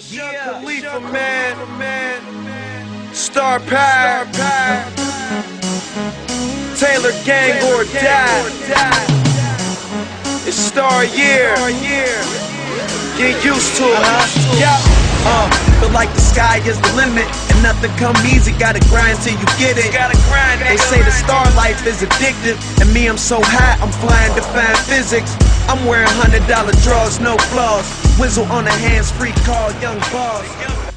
Yeah, Khalifa, man, man. Star Power, Taylor Gang or die. It's Star Year. Get used to it. Yeah. Uh, feel like the sky is the limit and nothing come easy. Gotta grind till you get it. Gotta grind. They say the star life is addictive, and me, I'm so high, I'm flying defying physics. I'm wearing hundred dollar drawers, no flaws. Whizzle on the hands, free call, young boss.